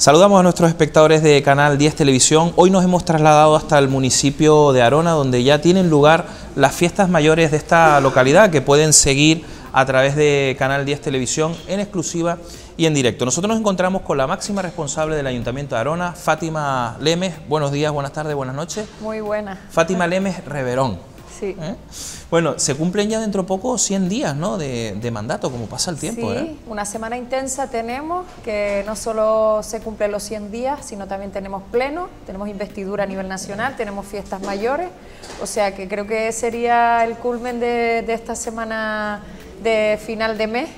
Saludamos a nuestros espectadores de Canal 10 Televisión. Hoy nos hemos trasladado hasta el municipio de Arona, donde ya tienen lugar las fiestas mayores de esta localidad, que pueden seguir a través de Canal 10 Televisión en exclusiva y en directo. Nosotros nos encontramos con la máxima responsable del Ayuntamiento de Arona, Fátima Lemes. Buenos días, buenas tardes, buenas noches. Muy buenas. Fátima Lemes Reverón. Sí. ¿Eh? Bueno, se cumplen ya dentro de poco 100 días ¿no? de, mandato, como pasa el tiempo. Sí, ¿eh? una semana intensa tenemos, que no solo se cumplen los 100 días, sino también tenemos pleno, tenemos investidura a nivel nacional, tenemos fiestas mayores, o sea que creo que sería el culmen de, de esta semana de final de mes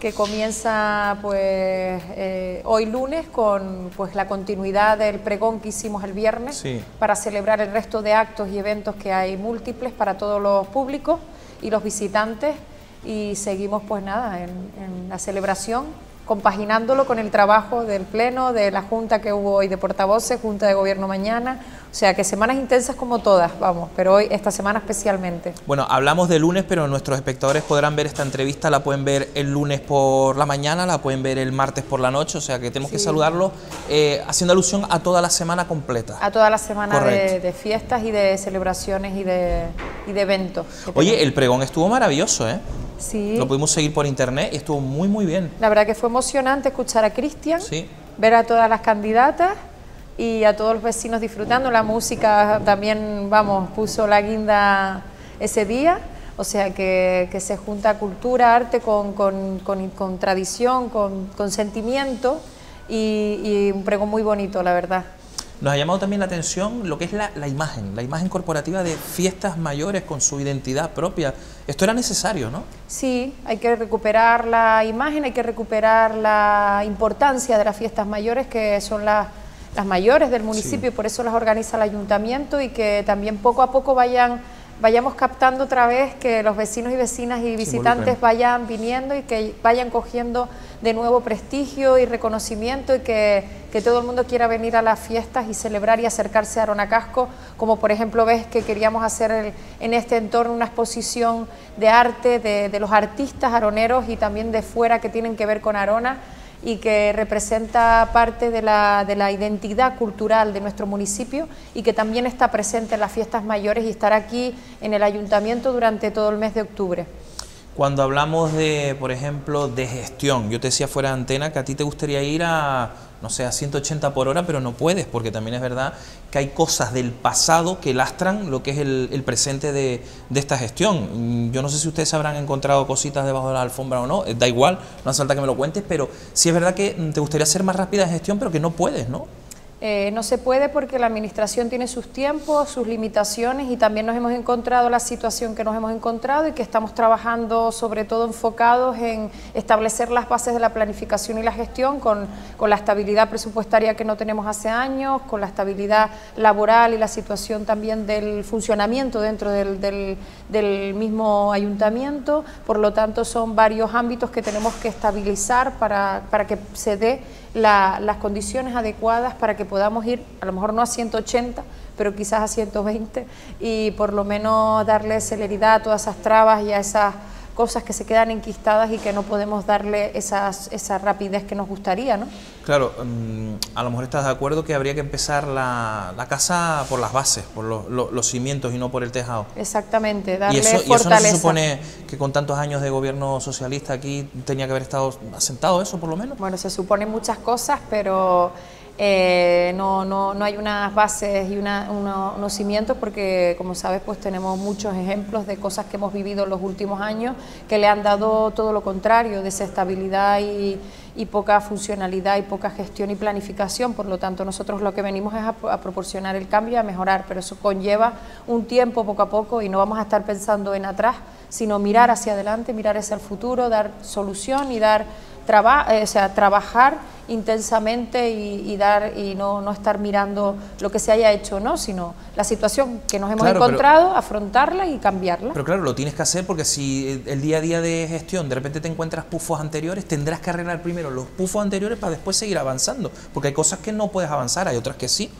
que comienza pues eh, hoy lunes con pues la continuidad del pregón que hicimos el viernes para celebrar el resto de actos y eventos que hay múltiples para todos los públicos y los visitantes. Y seguimos pues nada en, en la celebración compaginándolo con el trabajo del Pleno, de la Junta que hubo hoy de portavoces, Junta de Gobierno mañana, o sea que semanas intensas como todas, vamos, pero hoy, esta semana especialmente. Bueno, hablamos de lunes, pero nuestros espectadores podrán ver esta entrevista, la pueden ver el lunes por la mañana, la pueden ver el martes por la noche, o sea que tenemos que saludarlo eh, haciendo alusión a toda la semana completa. A toda la semana de, fiestas y de celebraciones y de, y de eventos. Oye, el pregón estuvo maravilloso, ¿eh? Sí. Lo pudimos seguir por internet y estuvo muy, muy bien. La verdad que fue emocionante escuchar a Cristian, ver a todas las candidatas y a todos los vecinos disfrutando. La música también, vamos, puso la guinda ese día. O sea, que, se junta cultura, arte con, con, tradición, con, sentimiento y, y un pregón muy bonito, la verdad. Nos ha llamado también la atención lo que es la, imagen, la imagen corporativa de fiestas mayores con su identidad propia. Esto era necesario, ¿no? Sí, hay que recuperar la imagen, hay que recuperar la importancia de las fiestas mayores, que son las, las mayores del municipio, y por eso las organiza el ayuntamiento y que también poco a poco vayan vayamos captando otra vez que los vecinos y vecinas y visitantes vayan viniendo y que vayan cogiendo de nuevo prestigio y reconocimiento y que, todo el mundo quiera venir a las fiestas y celebrar y acercarse a Aronacasco, como por ejemplo ves que queríamos hacer en este entorno una exposición de arte de, de los artistas aroneros y también de fuera que tienen que ver con Arona y que representa parte de la, de la, identidad cultural de nuestro municipio y que también está presente en las fiestas mayores y estará aquí en el ayuntamiento durante todo el mes de octubre. Cuando hablamos de, por ejemplo, de gestión, yo te decía fuera de antena que a ti te gustaría ir a, no sé, a 180 por hora, pero no puedes, porque también es verdad que hay cosas del pasado que lastran lo que es el, presente de, esta gestión. Yo no sé si ustedes habrán encontrado cositas debajo de la alfombra o no, eh, da igual, no hace falta que me lo cuentes, pero sí es verdad que te gustaría ser más rápida en gestión, pero que no puedes, ¿no? Eh, no se puede porque la Administración tiene sus tiempos, sus limitaciones y también nos hemos encontrado la situación que nos hemos encontrado y que estamos trabajando sobre todo enfocados en establecer las bases de la planificación y la gestión con, con la estabilidad presupuestaria que no tenemos hace años, con la estabilidad laboral y la situación también del funcionamiento dentro del, del, del mismo ayuntamiento. Por lo tanto, son varios ámbitos que tenemos que estabilizar para, para que se dé las condiciones adecuadas para que podamos ir, a lo mejor no a 180, pero quizás a 120 y por lo menos darle celeridad a todas esas trabas y a esas cosas que se quedan enquistadas y que no podemos darle esas, esa rapidez que nos gustaría, ¿no? Claro, mm, a lo mejor estás de acuerdo que habría que empezar la, casa por las bases, por los, cimientos y no por el tejado. Exactamente, darle ¿Y eso, fortaleza. ¿Y eso no se supone que con tantos años de gobierno socialista aquí tenía que haber estado asentado eso por lo menos? Bueno, se supone muchas cosas, pero eh, no, no, no, hay unas bases y unos cimientos porque, como sabes, pues tenemos muchos ejemplos de cosas que hemos vivido en los últimos años que le han dado todo lo contrario, desestabilidad y, y poca funcionalidad y poca gestión y planificación. Por lo tanto, nosotros lo que venimos es a, a proporcionar el cambio y a mejorar, pero eso conlleva un tiempo poco a poco y no vamos a estar pensando en atrás, sino mirar hacia adelante, mirar hacia el futuro, dar solución y dar eh, o sea, trabajar intensamente y, dar y no, no, estar mirando lo que se haya hecho no, sino la situación que nos hemos encontrado, afrontarla y cambiarla. Pero claro, lo tienes que hacer porque si el día a día de gestión de repente te encuentras pufos anteriores, tendrás que arreglar primero los pufos anteriores para después seguir avanzando, porque hay cosas que no puedes avanzar, hay otras que sí.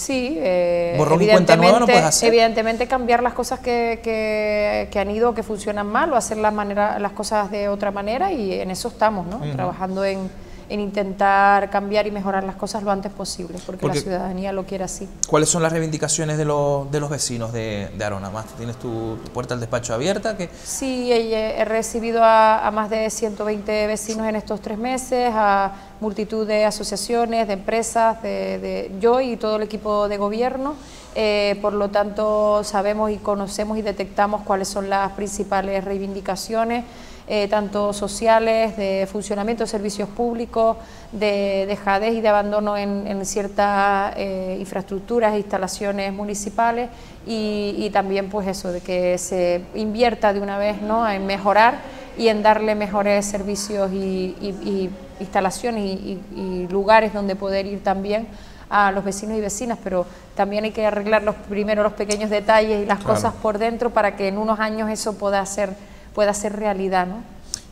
Sí, eh, evidentemente, evidentemente cambiar las cosas que, que, han ido, que funcionan mal o hacer las, manera, las cosas de otra manera y en eso estamos, ¿no? Trabajando en, en intentar cambiar y mejorar las cosas lo antes posible, porque, la ciudadanía lo quiere así. ¿Cuáles son las reivindicaciones de, los, de los vecinos de, de Arona? ¿Más tienes tu, puerta al despacho abierta? Que... Sí, he, recibido a, más de 120 vecinos en estos tres meses, a multitud de asociaciones, de empresas, de, yo y todo el equipo de gobierno. Eh, por lo tanto, sabemos y conocemos y detectamos cuáles son las principales reivindicaciones. Eh, tanto sociales, de funcionamiento de servicios públicos, de dejadez y de abandono en, ciertas eh, infraestructuras e instalaciones municipales y, también pues eso, de que se invierta de una vez ¿no? en mejorar y en darle mejores servicios y, instalaciones y, lugares donde poder ir también a los vecinos y vecinas, pero también hay que arreglar los, primero los pequeños detalles y las cosas por dentro para que en unos años eso pueda ser pueda ser realidad, ¿no?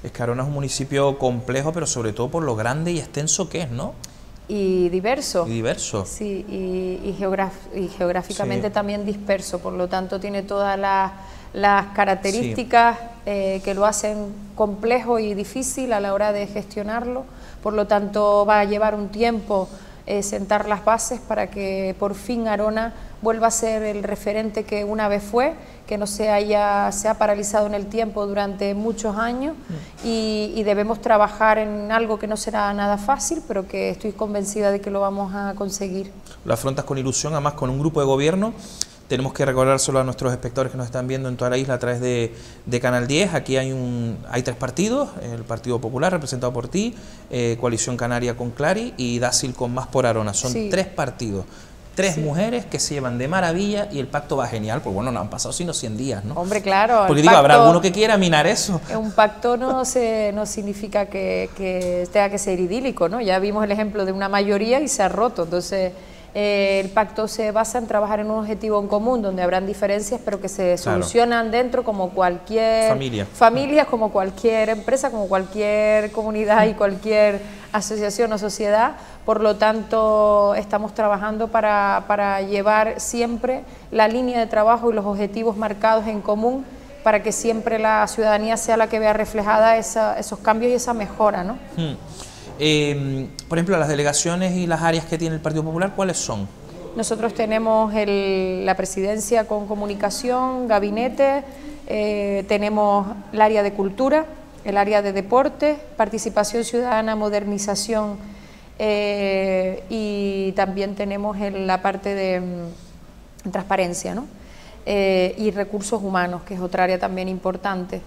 Escarona es un municipio complejo, pero sobre todo por lo grande y extenso que es, ¿no? Y diverso. Y diverso. Sí, y, geográficamente también disperso, por lo tanto tiene todas las características eh, que lo hacen complejo y difícil a la hora de gestionarlo, por lo tanto va a llevar un tiempo eh, sentar las bases para que por fin Arona vuelva a ser el referente que una vez fue, que no se haya se ha paralizado en el tiempo durante muchos años mm. y, debemos trabajar en algo que no será nada fácil, pero que estoy convencida de que lo vamos a conseguir. Lo afrontas con ilusión, además con un grupo de gobierno tenemos que recordárselo a nuestros espectadores que nos están viendo en toda la isla a través de, Canal 10. Aquí hay, un, hay tres partidos, el Partido Popular representado por ti, eh, Coalición Canaria con Clari y Dácil con Más por Arona. Son tres partidos. Tres mujeres que se llevan de maravilla y el pacto va genial, pues bueno, no han pasado sino 100 días, ¿no? Hombre, claro. Porque digo, habrá alguno que quiera minar eso. Un pacto no, se, no significa que, que tenga que ser idílico, ¿no? Ya vimos el ejemplo de una mayoría y se ha roto, entonces eh, el pacto se basa en trabajar en un objetivo en común, donde habrán diferencias, pero que se solucionan dentro como cualquier familia, familia como cualquier empresa, como cualquier comunidad y cualquier asociación o sociedad. Por lo tanto, estamos trabajando para, para llevar siempre la línea de trabajo y los objetivos marcados en común para que siempre la ciudadanía sea la que vea reflejada esos cambios y esa mejora. ¿no? Hmm. Eh, por ejemplo, las delegaciones y las áreas que tiene el Partido Popular, ¿cuáles son? Nosotros tenemos la presidencia con comunicación, gabinete, eh, tenemos el área de cultura, el área de deporte, participación ciudadana, modernización eh, y también tenemos la parte de mm, transparencia ¿no? Eh, y recursos humanos, que es otra área también importante.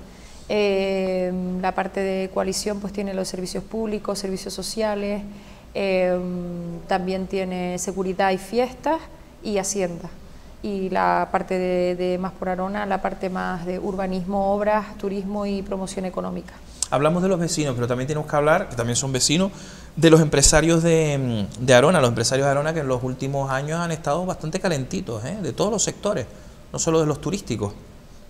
Eh, la parte de coalición pues tiene los servicios públicos, servicios sociales, eh, también tiene seguridad y fiestas y hacienda. Y la parte de, Más por Arona, la parte más de urbanismo, obras, turismo y promoción económica. Hablamos de los vecinos, pero también tenemos que hablar, que también son vecinos, de los empresarios de, de Arona, los empresarios de Arona que en los últimos años han estado bastante calentitos, ¿eh? de todos los sectores, no solo de los turísticos.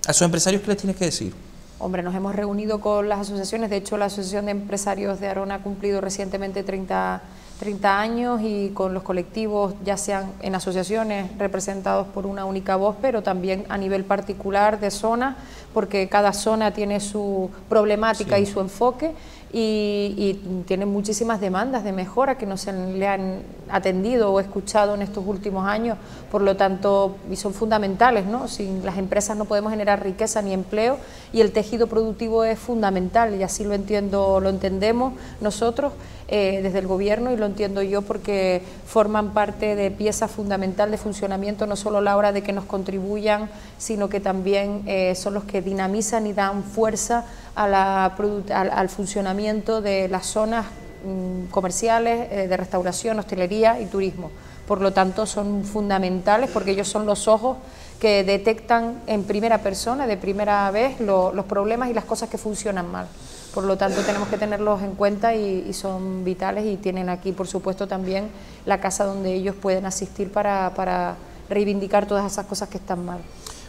¿A esos empresarios qué les tienes que decir? Hombre, nos hemos reunido con las asociaciones, de hecho la Asociación de Empresarios de Arona ha cumplido recientemente 30, 30 años y con los colectivos, ya sean en asociaciones representados por una única voz, pero también a nivel particular de zona, porque cada zona tiene su problemática y su enfoque y, tienen muchísimas demandas de mejora que no se le han atendido o escuchado en estos últimos años, por lo tanto, y son fundamentales, ¿no? Sin las empresas no podemos generar riqueza ni empleo y el tejido productivo es fundamental y así lo entiendo, lo entendemos nosotros eh, desde el gobierno y lo entiendo yo porque forman parte de pieza fundamental de funcionamiento, no solo la hora de que nos contribuyan, sino que también eh, son los que dinamizan y dan fuerza a la, al, funcionamiento de las zonas mm, comerciales, eh, de restauración, hostelería y turismo. Por lo tanto, son fundamentales porque ellos son los ojos que detectan en primera persona, de primera vez, los problemas y las cosas que funcionan mal. Por lo tanto, tenemos que tenerlos en cuenta y, son vitales y tienen aquí, por supuesto, también la casa donde ellos pueden asistir para, para reivindicar todas esas cosas que están mal.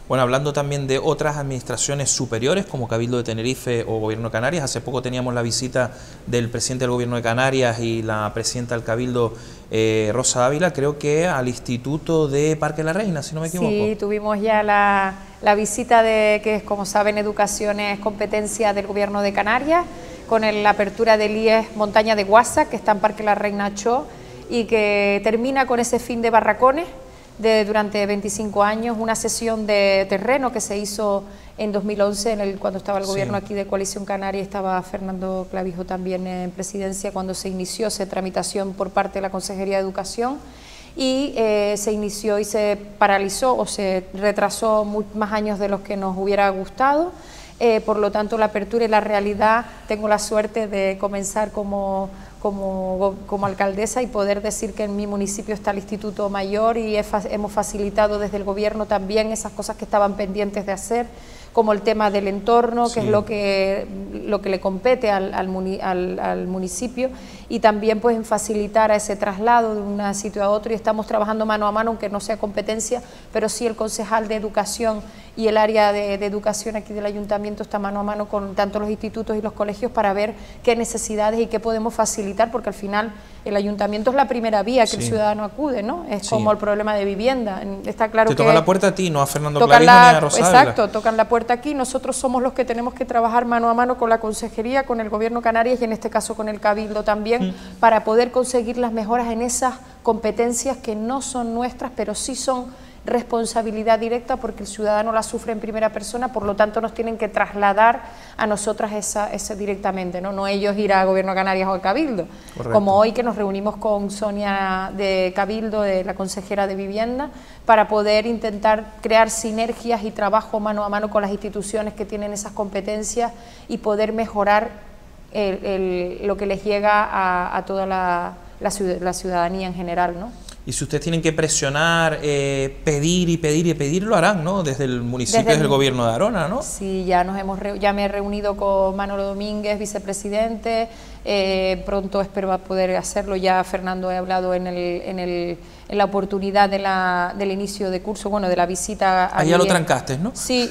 Bueno, hablando también de otras administraciones superiores como Cabildo de Tenerife o Gobierno de Canarias, hace poco teníamos la visita del presidente del Gobierno de Canarias y la presidenta del Cabildo, eh, Rosa Ávila, creo que al Instituto de Parque La Reina, si no me equivoco. Sí, tuvimos ya la, visita de, que como saben, educación es competencia del Gobierno de Canarias con la apertura del IES Montaña de Guasa, que está en Parque La Reina Cho, y que termina con ese fin de barracones de durante 25 años, una sesión de terreno que se hizo en 2011, en el, cuando estaba el gobierno aquí de Coalición Canaria, estaba Fernando Clavijo también en presidencia, cuando se inició esa tramitación por parte de la Consejería de Educación y eh, se inició y se paralizó o se retrasó más años de los que nos hubiera gustado. Eh, por lo tanto, la apertura y la realidad, tengo la suerte de comenzar como, como, como, alcaldesa y poder decir que en mi municipio está el Instituto Mayor y hemos facilitado desde el gobierno también esas cosas que estaban pendientes de hacer como el tema del entorno, que es lo que, lo que le compete al, al, municipio, y también pues en facilitar a ese traslado de un sitio a otro, y estamos trabajando mano a mano, aunque no sea competencia, pero sí el concejal de educación y el área de, educación aquí del ayuntamiento está mano a mano con tanto los institutos y los colegios para ver qué necesidades y qué podemos facilitar, porque al final el ayuntamiento es la primera vía que el ciudadano acude, ¿no? Es como el problema de vivienda. Está claro Te que... toca la puerta a ti, no a Fernando Clavijo ni a Rosario. Exacto, tocan la puerta aquí. Nosotros somos los que tenemos que trabajar mano a mano con la Consejería, con el Gobierno Canarias y en este caso con el Cabildo también, mm. para poder conseguir las mejoras en esas competencias que no son nuestras, pero sí son responsabilidad directa porque el ciudadano la sufre en primera persona, por lo tanto nos tienen que trasladar a nosotras esa, ese directamente, ¿no? no ellos ir a Gobierno de Canarias o al Cabildo, como hoy que nos reunimos con Sonia de Cabildo, de la consejera de Vivienda, para poder intentar crear sinergias y trabajo mano a mano con las instituciones que tienen esas competencias y poder mejorar lo que les llega a, toda la, la ciudadanía en general. ¿no? Y si ustedes tienen que presionar, eh, pedir y pedir y pedir, lo harán, ¿no? Desde el municipio, desde, el, gobierno de Arona, ¿no? Sí, ya nos hemos ya me he reunido con Manolo Domínguez, vicepresidente. Eh, pronto espero poder hacerlo. Ya Fernando he hablado en, el, en, el, en la oportunidad de la, del inicio de curso, bueno, de la visita. A ya lo trancaste, ¿no? Sí,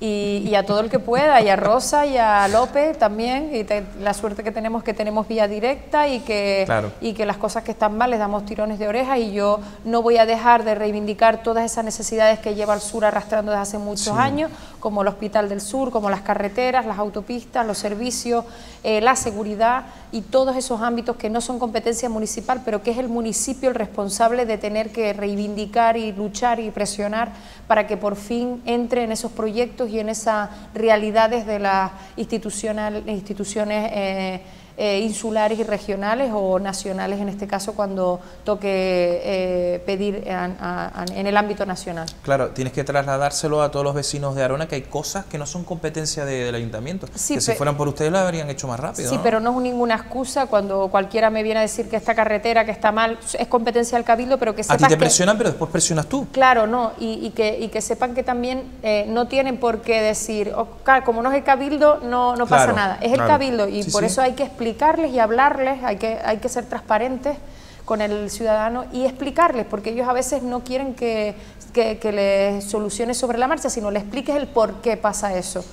y, a todo el que pueda, y a Rosa y a López también, y la suerte que tenemos que tenemos vía directa y que, y que las cosas que están mal les damos tirones de orejas y yo no voy a dejar de reivindicar todas esas necesidades que lleva el sur arrastrando desde hace muchos años, como el Hospital del Sur, como las carreteras, las autopistas, los servicios, eh, la seguridad y todos esos ámbitos que no son competencia municipal, pero que es el municipio el responsable de tener que reivindicar y luchar y presionar para que por fin entre en esos proyectos y en esas realidades de las instituciones eh, eh, insulares y regionales o nacionales en este caso cuando toque eh, pedir en el ámbito nacional. Claro, tienes que trasladárselo a todos los vecinos de Arona que hay cosas que no son competencia del ayuntamiento, que si fueran por ustedes lo habrían hecho más rápido. Sí, pero no es ninguna excusa cuando cualquiera me viene a decir que esta carretera que está mal es competencia del cabildo, pero que sepan A ti te presionan, pero después presionas tú. Claro, no, y, que, y que sepan que también eh, no tienen por qué decir, oh, como no es el cabildo, no, no pasa nada, es el cabildo y por eso hay que explicar explicarles y hablarles, hay que, hay que ser transparentes con el ciudadano y explicarles, porque ellos a veces no quieren que, que, que les soluciones sobre la marcha, sino le expliques el por qué pasa eso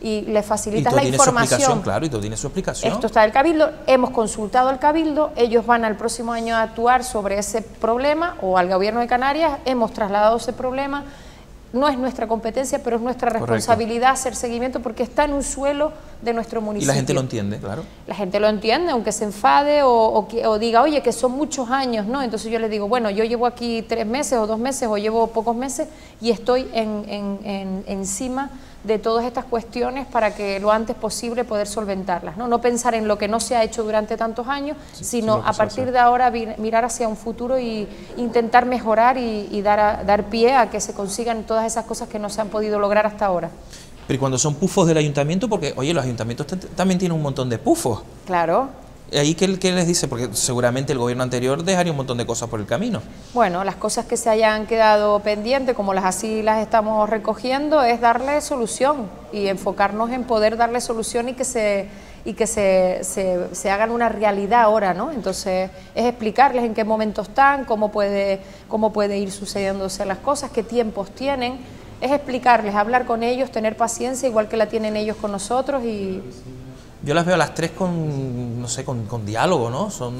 y le facilitas la información. claro, y todo tiene su explicación. Esto está del Cabildo, hemos consultado al Cabildo, ellos van al próximo año a actuar sobre ese problema o al Gobierno de Canarias, hemos trasladado ese problema no es nuestra competencia, pero es nuestra responsabilidad hacer seguimiento porque está en un suelo de nuestro municipio. Y la gente lo entiende, claro. La gente lo entiende, aunque se enfade o, o, diga, oye, que son muchos años, ¿no? Entonces yo les digo, bueno, yo llevo aquí tres meses o dos meses o llevo pocos meses y estoy en, en, encima de todas estas cuestiones para que lo antes posible poder solventarlas. No, no pensar en lo que no se ha hecho durante tantos años, sino a partir de ahora mirar hacia un futuro y intentar mejorar y, dar, dar pie a que se consigan todas esas cosas que no se han podido lograr hasta ahora. Pero cuando son pufos del ayuntamiento, porque, oye, los ayuntamientos también tienen un montón de pufos. Claro. ¿Ahí qué, qué, les dice? Porque seguramente el gobierno anterior dejaría un montón de cosas por el camino. Bueno, las cosas que se hayan quedado pendientes, como las así las estamos recogiendo, es darle solución y enfocarnos en poder darle solución y que se y que se, se, se hagan una realidad ahora, ¿no? Entonces, es explicarles en qué momento están, cómo puede, cómo puede ir sucediéndose las cosas, qué tiempos tienen, es explicarles, hablar con ellos, tener paciencia, igual que la tienen ellos con nosotros y yo las veo a las tres con, no sé, con, diálogo, ¿no? Son,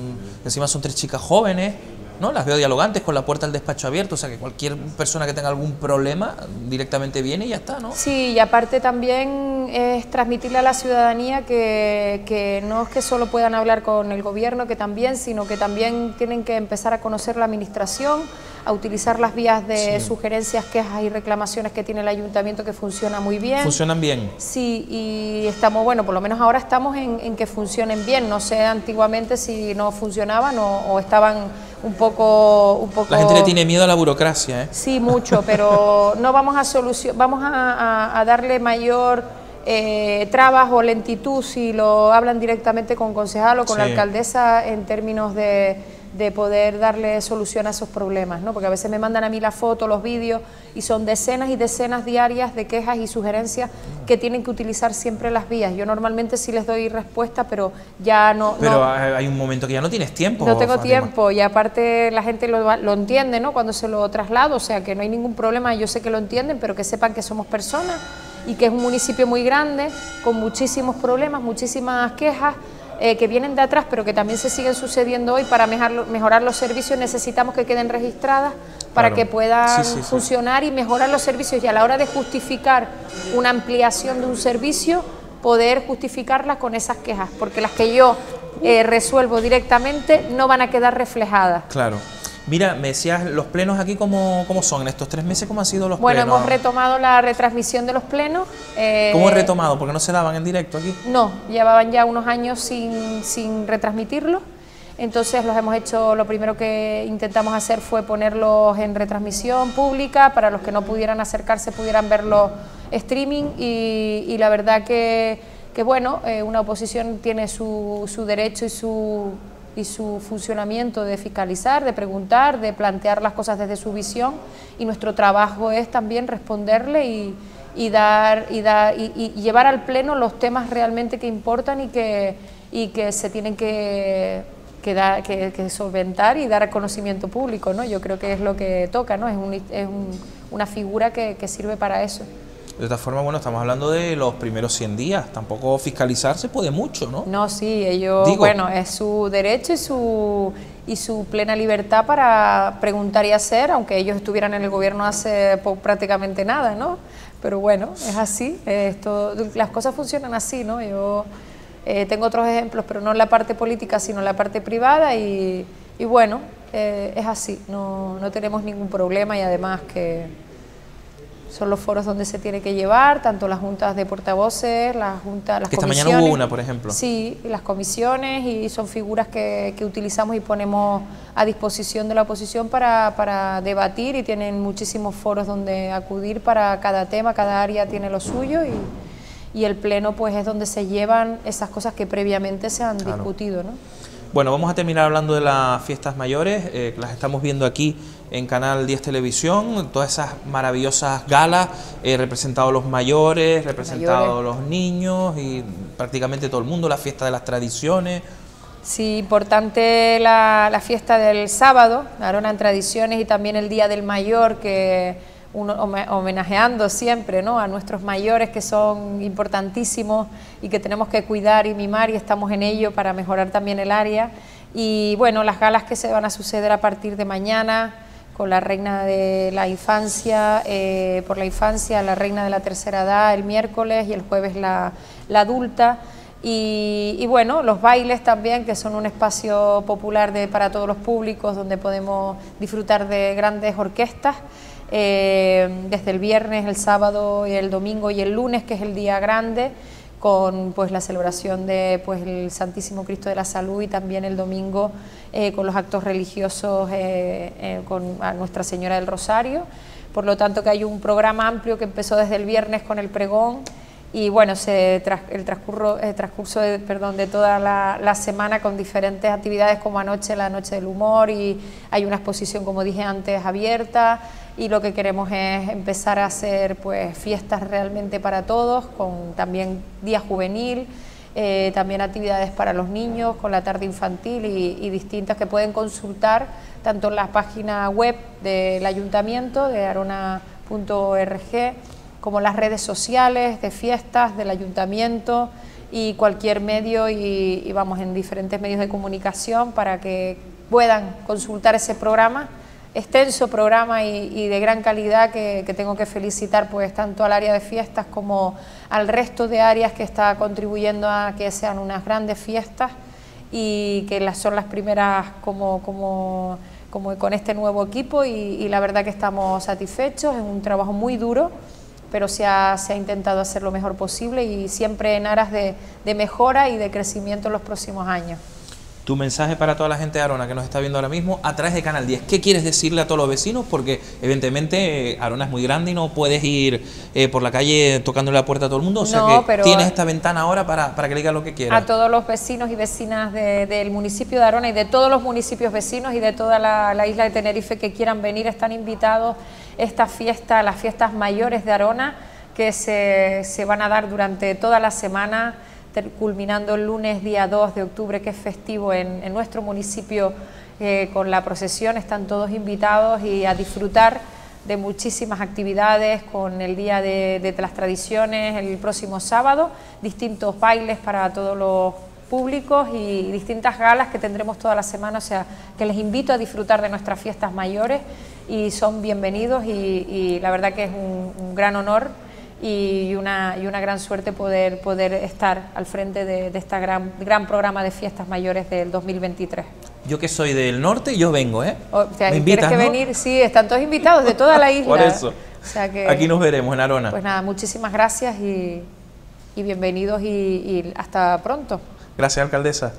encima son tres chicas jóvenes, ¿no? Las veo dialogantes con la puerta del despacho abierto, o sea que cualquier persona que tenga algún problema directamente viene y ya está, ¿no? Sí, y aparte también es transmitirle a la ciudadanía que, que no es que solo puedan hablar con el gobierno, que también, sino que también tienen que empezar a conocer la administración, a utilizar las vías de sugerencias, quejas y reclamaciones que tiene el ayuntamiento que funciona muy bien. ¿Funcionan bien? Sí, y estamos, bueno, por lo menos ahora estamos en, que funcionen bien. No sé antiguamente si no funcionaban o, estaban un poco, un poco... La gente le tiene miedo a la burocracia, ¿eh? Sí, mucho, pero no vamos a solucionar, vamos a, darle mayor... Eh, trabas o lentitud si lo hablan directamente con concejal o con la alcaldesa en términos de, de poder darle solución a esos problemas, ¿no? porque a veces me mandan a mí la foto, los vídeos, y son decenas y decenas diarias de quejas y sugerencias que tienen que utilizar siempre las vías. Yo normalmente sí les doy respuesta, pero ya no... Pero hay un momento que ya no tienes tiempo. No tengo tiempo, y aparte la gente lo, lo entiende ¿no? cuando se lo traslado, o sea que no hay ningún problema, yo sé que lo entienden, pero que sepan que somos personas y que es un municipio muy grande, con muchísimos problemas, muchísimas quejas, eh, que vienen de atrás, pero que también se siguen sucediendo hoy, para mejorar, los servicios necesitamos que queden registradas para que puedan funcionar y mejorar los servicios y a la hora de justificar una ampliación de un servicio, poder justificarla con esas quejas, porque las que yo eh, resuelvo directamente no van a quedar reflejadas. Claro. Mira, me decías, ¿los plenos aquí cómo, cómo son? ¿En estos tres meses cómo han sido los bueno, plenos? Bueno, hemos retomado la retransmisión de los plenos. Eh, ¿Cómo he retomado? ¿Porque no se daban en directo aquí? No, llevaban ya unos años sin, sin retransmitirlos. Entonces los hemos hecho, lo primero que intentamos hacer fue ponerlos en retransmisión pública para los que no pudieran acercarse pudieran verlos streaming y, la verdad que, que bueno, eh, una oposición tiene su, su derecho y su y su funcionamiento de fiscalizar, de preguntar, de plantear las cosas desde su visión y nuestro trabajo es también responderle y, dar, y, dar y, llevar al pleno los temas realmente que importan y que, y que se tienen que, que, que, solventar y dar a conocimiento público. ¿no? Yo creo que es lo que toca, ¿no? es, es una figura que sirve para eso. De esta forma, bueno, estamos hablando de los primeros 100 días, tampoco fiscalizar se puede mucho, ¿no? No, sí, ellos, bueno, es su derecho y su, y su plena libertad para preguntar y hacer, aunque ellos estuvieran en el gobierno hace prácticamente nada, ¿no? Pero bueno, es así, esto, las cosas funcionan así, ¿no? Yo eh, tengo otros ejemplos, pero no en la parte política, sino en la parte privada y, y bueno, eh, es así, no, no tenemos ningún problema y además que son los foros donde se tiene que llevar, tanto las juntas de portavoces, las juntas, las que Esta mañana hubo una, por ejemplo. Sí, las comisiones y son figuras que, que utilizamos y ponemos a disposición de la oposición para, para, debatir y tienen muchísimos foros donde acudir para cada tema, cada área tiene lo suyo y, y el pleno pues es donde se llevan esas cosas que previamente se han discutido, ¿no? Bueno, vamos a terminar hablando de las fiestas mayores, eh, las estamos viendo aquí en Canal 10 Televisión, todas esas maravillosas galas, eh, representados los mayores, representados los niños y prácticamente todo el mundo, la fiesta de las tradiciones. Sí, importante la, la fiesta del sábado, Arona en Tradiciones y también el Día del Mayor que homenajeando siempre ¿no? a nuestros mayores que son importantísimos y que tenemos que cuidar y mimar y estamos en ello para mejorar también el área. Y bueno, las galas que se van a suceder a partir de mañana con la reina de la infancia, eh, por la infancia, la reina de la tercera edad el miércoles y el jueves la, la adulta. Y, bueno, los bailes también, que son un espacio popular de, para todos los públicos, donde podemos disfrutar de grandes orquestas. Eh, desde el viernes, el sábado, y el domingo y el lunes, que es el día grande, con pues, la celebración de pues, el Santísimo Cristo de la Salud y también el domingo eh, con los actos religiosos eh, con Nuestra Señora del Rosario. Por lo tanto, que hay un programa amplio que empezó desde el viernes con el pregón y bueno, se el transcurso, el transcurso de, perdón, de toda la, la, semana con diferentes actividades como anoche la Noche del Humor y hay una exposición, como dije antes, abierta y lo que queremos es empezar a hacer pues fiestas realmente para todos, con también día juvenil, eh, también actividades para los niños, con la tarde infantil y, distintas que pueden consultar tanto en la página web del ayuntamiento de arona.org como las redes sociales de fiestas del ayuntamiento y cualquier medio y, y vamos en diferentes medios de comunicación para que puedan consultar ese programa, extenso programa y, de gran calidad que, tengo que felicitar pues tanto al área de fiestas como al resto de áreas que está contribuyendo a que sean unas grandes fiestas y que las, son las primeras como, con este nuevo equipo y, la verdad que estamos satisfechos, es un trabajo muy duro pero se ha, se ha, intentado hacer lo mejor posible y siempre en aras de, de mejora y de crecimiento en los próximos años tu mensaje para toda la gente de Arona que nos está viendo ahora mismo a través de Canal 10. ¿Qué quieres decirle a todos los vecinos? Porque evidentemente eh, Arona es muy grande y no puedes ir eh, por la calle tocando la puerta a todo el mundo. O sea que tienes esta ventana ahora para, que le digas lo que quieras. A todos los vecinos y vecinas del municipio de Arona y de todos los municipios vecinos y de toda la, isla de Tenerife que quieran venir, están invitados esta fiesta, las fiestas mayores de Arona que se, se van a dar durante toda la semana culminando el lunes día 2 de octubre, que es festivo en, nuestro municipio eh, con la procesión. Están todos invitados y a disfrutar de muchísimas actividades con el Día de, las Tradiciones el próximo sábado, distintos bailes para todos los públicos y distintas galas que tendremos toda la semana, o sea, que les invito a disfrutar de nuestras fiestas mayores y son bienvenidos y, la verdad que es un gran honor y una, y una gran suerte poder, poder estar al frente de, de este gran, gran programa de fiestas mayores del 2023. Yo que soy del norte, yo vengo, ¿eh? O sea, ¿Me invitas, que venir? Sí, están todos invitados de toda la isla. Por eso. O sea que, Aquí nos veremos en Arona. Pues nada, muchísimas gracias y, y bienvenidos y, y hasta pronto. Gracias, alcaldesa.